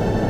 you